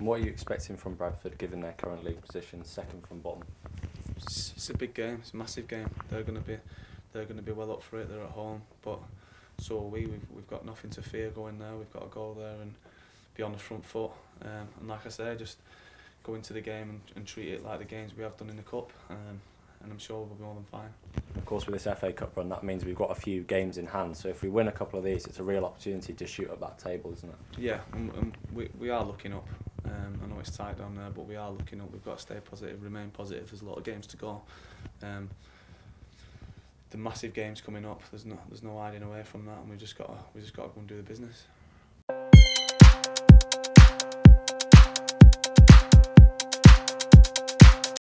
And what are you expecting from Bradford, given their current league position, second from bottom? It's, it's a big game. It's a massive game. They're going to be, they're going to be well up for it. They're at home, but so are we. We've, we've got nothing to fear going there. We've got to go there and be on the front foot. Um, and like I say, just go into the game and, and treat it like the games we have done in the cup. Um, and I'm sure we'll be more than fine. Of course, with this FA Cup run, that means we've got a few games in hand. So if we win a couple of these, it's a real opportunity to shoot up that table, isn't it? Yeah, and, and we, we are looking up. Um, I know it's tight down there, but we are looking up. We've got to stay positive, remain positive. There's a lot of games to go. Um, the massive games coming up. There's no there's no hiding away from that, and we just got we just got to go and do the business.